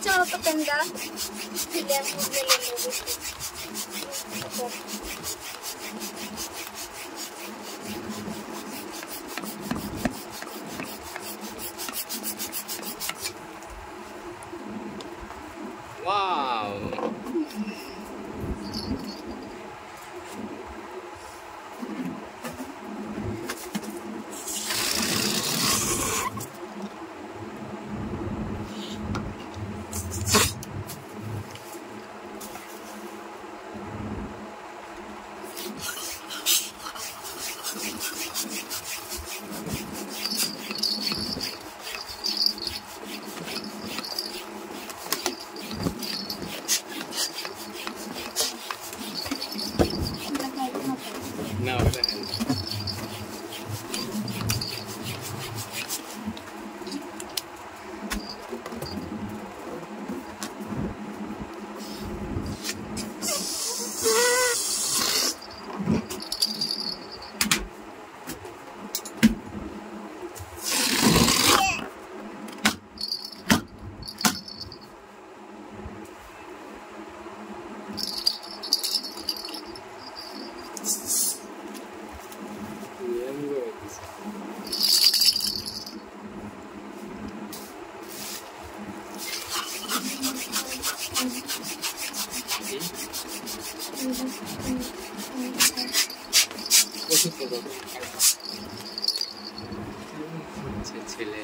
coba ganda. Sila, beli lagi. now. 제 ছেলে